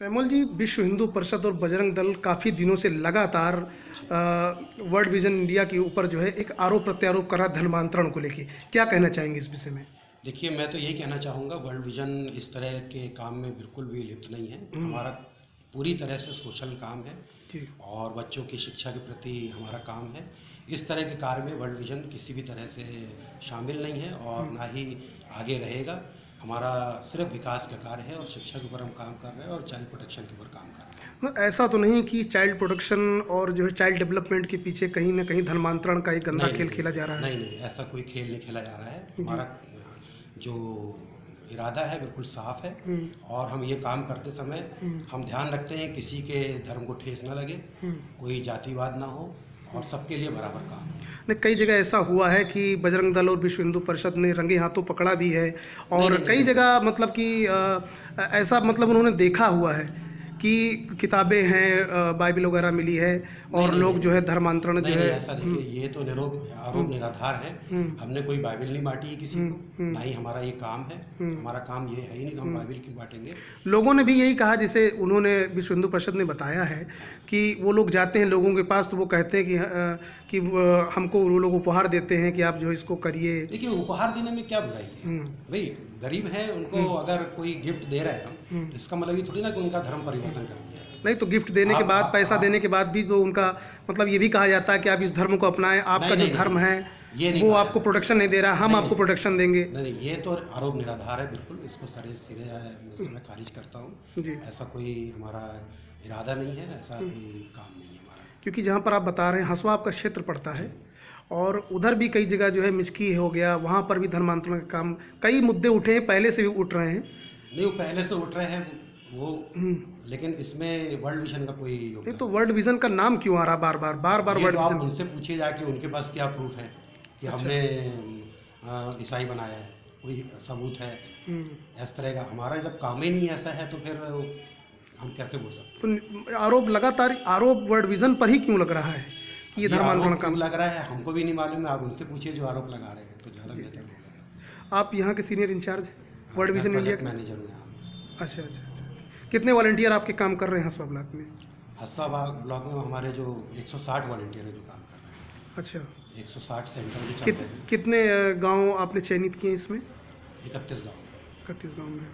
तैमल जी विश्व हिंदू परिषद और बजरंग दल काफ़ी दिनों से लगातार वर्ल्ड विजन इंडिया के ऊपर जो है एक आरोप प्रत्यारोप कर रहा धर्मांतरण को लेके। क्या कहना चाहेंगे इस विषय में? देखिए मैं तो यही कहना चाहूँगा वर्ल्ड विजन इस तरह के काम में बिल्कुल भी लिप्त नहीं है। हमारा पूरी तरह से सोशल काम है और बच्चों की शिक्षा के प्रति हमारा काम है। इस तरह के कार्य में वर्ल्ड विजन किसी भी तरह से शामिल नहीं है और ना ही आगे रहेगा। हमारा सिर्फ़ विकास का कार्य है और शिक्षा के ऊपर हम काम कर रहे हैं और चाइल्ड प्रोटेक्शन के ऊपर काम कर रहे हैं। मतलब ऐसा तो नहीं कि चाइल्ड प्रोटेक्शन और जो है चाइल्ड डेवलपमेंट के पीछे कहीं ना कहीं धर्मांतरण का एक गंदा नहीं, खेल नहीं, खेला जा रहा है। नहीं नहीं ऐसा कोई खेल नहीं खेला जा रहा है। हमारा जो इरादा है बिल्कुल साफ़ है हम्म, और हम ये काम करते समय हम्म, हम ध्यान रखते हैं किसी के धर्म को ठेस ना लगे हम्म। कोई जातिवाद ना हो और सबके लिए बराबर काम नहीं कई जगह ऐसा हुआ है कि बजरंग दल और विश्व हिंदू परिषद ने रंगे हाथों पकड़ा भी है और नहीं, कई जगह मतलब कि ऐसा मतलब उन्होंने देखा हुआ है कि किताबें हैं बाइबल वगैरह मिली है और लोग जो है धर्मांतरण जो है ऐसा देखिए ये तो निरोप आरोप निराधार है। हम्म, हमने कोई बाइबल नहीं बांटी है किसी हम्म, को हम्म। ना ही हमारा ये काम है। हम्म। हमारा काम ये है ही नहीं तो हम बाइबल क्यों बांटेंगे। लोगों ने भी यही कहा जैसे उन्होंने विश्व हिंदू परिषद ने बताया है कि वो लोग जाते हैं लोगों के पास तो वो कहते हैं कि कि हमको वो लोग उपहार देते हैं कि आप जो इसको करिए। देखिए उपहार देने में क्या बुराई है? हम्म, भाई गरीब है उनको अगर कोई गिफ्ट दे रहे हैं हम हम्म। तो इसका मतलब ये थोड़ी ना कि उनका धर्म परिवर्तन कर दिया नहीं तो गिफ्ट देने के बाद पैसा देने के बाद भी तो उनका मतलब ये भी कहा जाता है कि आप इस धर्म को अपनाएँ आपका जो धर्म है ये वो आपको जाता। प्रोटेक्शन नहीं दे रहा हम आपको नहीं। प्रोटेक्शन देंगे। नहीं नहीं ये तो आरोप निराधार है बिल्कुल इसको सारे सिरे मैं खारिज करता हूँ। ऐसा कोई हमारा इरादा नहीं है ऐसा कोई काम नहीं है हमारा। क्योंकि जहाँ पर आप बता रहे हैं हंसवा आपका क्षेत्र पड़ता है और उधर भी कई जगह जो है मिसकी हो गया वहाँ पर भी धर्मांतरण का काम कई मुद्दे उठे हैं पहले से भी उठ रहे हैं। नहीं वो पहले से उठ रहे हैं वो लेकिन इसमें वर्ल्ड विजन का कोई नहीं तो वर्ल्ड विजन का नाम क्यों आ रहा बार बार? बार बार वर्ल्ड तो विजन उनसे पूछिए जाके उनके पास क्या प्रूफ है कि अच्छा। हमने ईसाई बनाया है कोई सबूत है। हम्म, इस तरह का हमारा जब काम ही नहीं ऐसा है तो फिर हम कैसे बोल सकते तो आरोप लगातार आरोप वर्ल्ड विजन पर ही क्यों लग रहा है कि ये धर्मांतरण आरोप का लग रहा है? हमको भी नहीं मालूम है आप उनसे पूछिए जो आरोप लगा रहे हैं तो ज़्यादा बेहतर होगा। आप यहाँ के senior incharge World Vision India manager अच्छा अच्छा अच्छा। कितने वॉल्टियर आपके काम कर रहे हैं हसवा ब्लॉक में? हसवा ब्लॉक में हमारे जो 160 वॉल्टियर हैं जो काम कर रहे हैं। अच्छा। 160 सौ साठ सेंटर कित, कितने गाँव आपने चयनित किए हैं इसमें? इकतीस गाँव। इकतीस गाँव में।